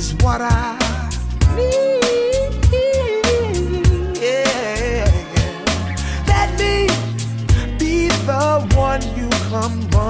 is what I need. Yeah. Let me be the one you come running.